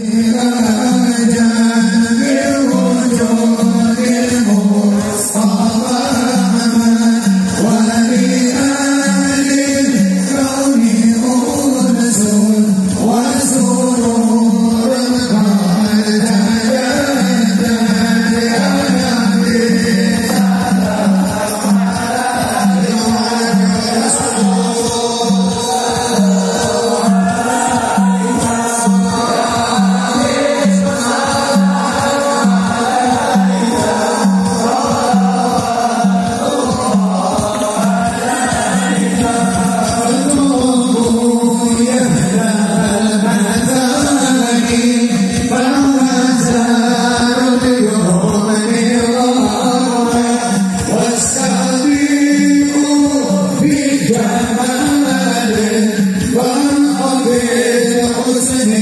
إذا أردت listening.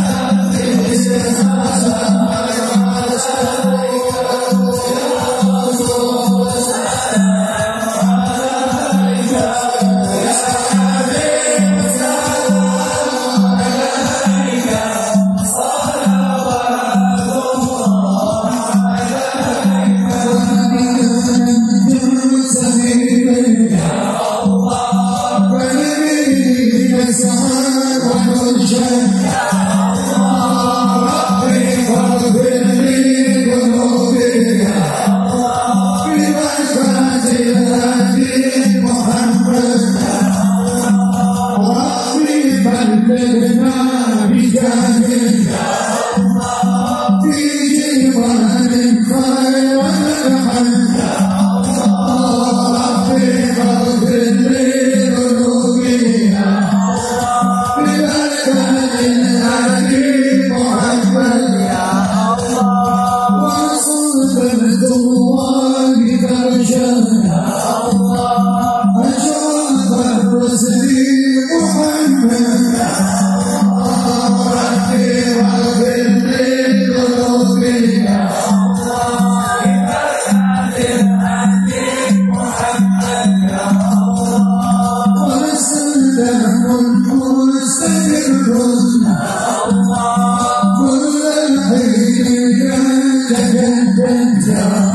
down.